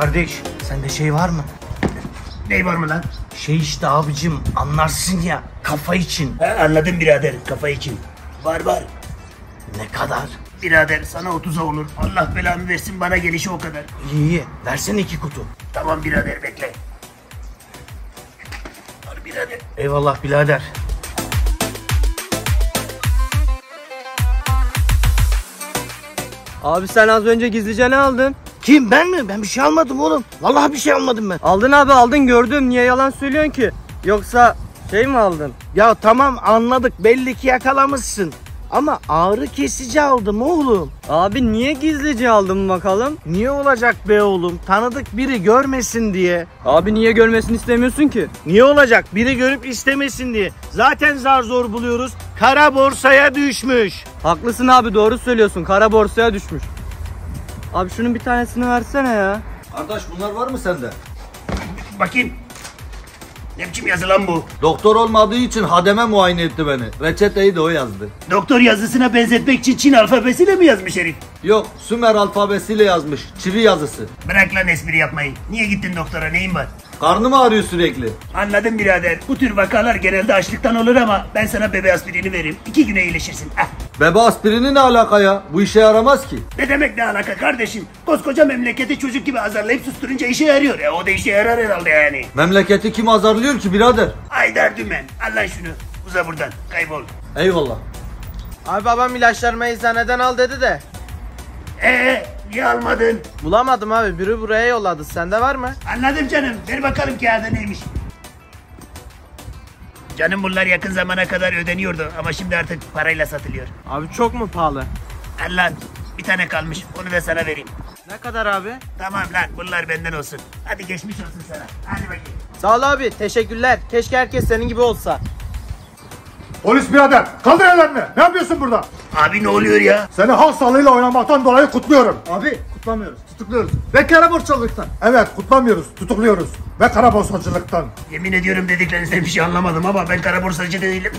Kardeş sende şey var mı? Ney var mı lan? Şey işte abicim anlarsın ya kafa için. Ha, anladım birader kafa için. Var var. Ne kadar? Birader sana 30'a olur. Allah belamı versin bana gelişi o kadar. İyi iyi versene iki kutu. Tamam birader bekle. Al birader. Eyvallah birader. Abi sen az önce gizlice ne aldın? Kim ben mi? Ben bir şey almadım oğlum. Vallahi bir şey almadım ben. Aldın abi aldın gördüm. Niye yalan söylüyorsun ki? Yoksa şey mi aldın? Ya tamam anladık belli ki yakalamışsın. Ama ağrı kesici aldım oğlum. Abi niye gizlice aldın bakalım? Niye olacak be oğlum? Tanıdık biri görmesin diye. Abi niye görmesini istemiyorsun ki? Niye olacak? Biri görüp istemesin diye. Zaten zar zor buluyoruz. Kara borsaya düşmüş. Haklısın abi doğru söylüyorsun. Kara borsaya düşmüş. Abi şunun bir tanesini versene ya. Kardeş bunlar var mı sende? Bakayım. Ne biçim yazı lan bu? Doktor olmadığı için hademe muayene etti beni. Reçeteyi de o yazdı. Doktor yazısına benzetmek için Çin alfabesiyle mi yazmış herif? Yok Sümer alfabesiyle yazmış. Çivi yazısı. Bırak lan espri yapmayı. Niye gittin doktora neyin var? Karnım ağrıyor sürekli. Anladım birader. Bu tür vakalar genelde açlıktan olur ama ben sana bebe aspirini vereyim. İki güne iyileşirsin. Ah. Bebe aspirini ne alaka ya? Bu işe yaramaz ki. Ne demek ne alaka kardeşim? Koskoca memleketi çocuk gibi azarlayıp susturunca işe yarıyor. E, o da işe yarar herhalde yani. Memleketi kim azarlıyor ki birader? Haydar Dümen. Al lan şunu. Uza buradan. Kaybol. Eyvallah. Abi babam ilaçlarımı eczaneden al dedi de. Ee, niye almadın? Bulamadım abi biri buraya yolladı. Sende var mı? Anladım canım. Ver bakalım kağıda neymiş. Canım bunlar yakın zamana kadar ödeniyordu ama şimdi artık parayla satılıyor. Abi çok mu pahalı? Al lan. Bir tane kalmış. Onu da sana vereyim. Ne kadar abi? Tamam lan bunlar benden olsun. Hadi geçmiş olsun sana. Hadi bakayım. Sağ ol abi teşekkürler. Keşke herkes senin gibi olsa. Polis birader kaldır ellerini. Ne yapıyorsun burada? Abi ne oluyor ya? Seni halk sağlığıyla oynamaktan dolayı kutluyorum. Abi kutlamıyoruz, tutukluyoruz. Ve kara borçluluktan. Evet kutlamıyoruz, tutukluyoruz. Ve kara borsacılıktan. Yemin ediyorum dediklerinizden bir şey anlamadım ama ben kara borsacı değilim.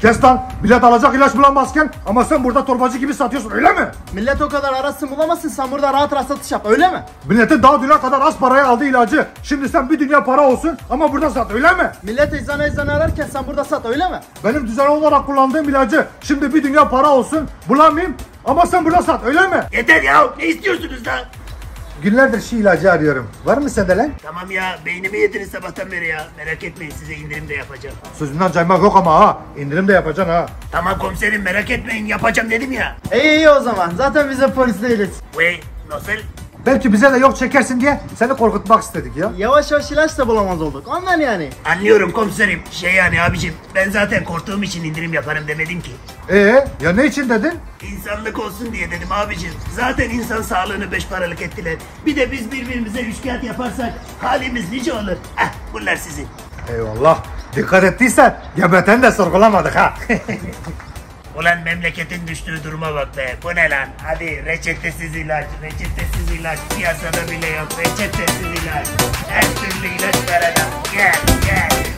Kes lan bilet alacak ilaç bulamazken ama sen burada torbacı gibi satıyorsun öyle mi? Millet o kadar arasın bulamazsın sen burada rahat rahat satış yap öyle mi? Milletin daha düne kadar az paraya aldığı ilacı. Şimdi sen bir dünya para olsun ama burada sat öyle mi? Millet eczane eczane ararken sen burada sat öyle mi? Benim düzenli olarak kullandığım ilacı şimdi bir dünya para olsun bulamayayım ama sen burada sat öyle mi? Yeter ya ne istiyorsunuz da? Günlerdir şu ilacı arıyorum. Var mı sende lan? Tamam ya beynimi yediniz sabahtan beri ya. Merak etmeyin size indirim de yapacağım. Sözünden caymak yok ama ha. İndirim de yapacaksın ha. Tamam komiserim merak etmeyin yapacağım dedim ya. İyi iyi o zaman zaten bize polis değiliz. Ve nasıl? Belki bize de yok çekersin diye seni korkutmak istedik ya. Yavaş yavaş ilaç da bulamaz olduk ondan yani. Anlıyorum komiserim. Şey yani abicim ben zaten korktuğum için indirim yaparım demedim ki. Ee ya ne için dedin? İnsanlık olsun diye dedim abicim. Zaten insan sağlığını beş paralık ettiler. Bir de biz birbirimize üçkağıt yaparsak halimiz nice olur. Ah bunlar sizin. Eyvallah. Dikkat ettiysen gebeten de sorgulamadık ha. Ulan memleketin düştüğü duruma bak be. Bu ne lan? Hadi reçetesiz ilaç, reçetesiz ilaç. Piyasada bile yok. Reçetesiz ilaç. Her türlü ilaç ver adam. Gel, gel.